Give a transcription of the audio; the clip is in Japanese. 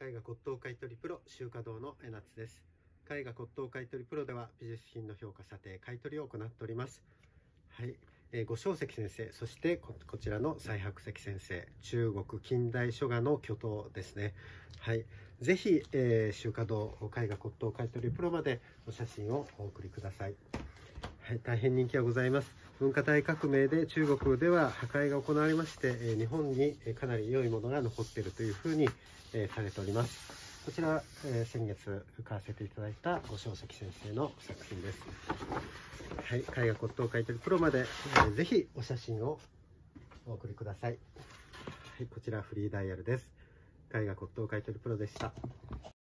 絵画骨董買取プロ集華堂の江夏です。絵画骨董買取プロでは美術品の評価査定買取を行っております。はい、えー、五正石先生そしてこちらの西白石先生中国近代書画の巨頭ですね。はい。ぜひ、えー、集華堂絵画骨董買取プロまでお写真をお送りください。はい、大変人気がございます。文化大革命で中国では破壊が行われまして、日本にかなり良いものが残っているというふうにされております。こちら、先月買わせていただいた五正石先生の作品です。はい、絵画骨董買取プロまで、ぜひお写真をお送りください。はい、こちらフリーダイヤルです。絵画骨董買取プロでした。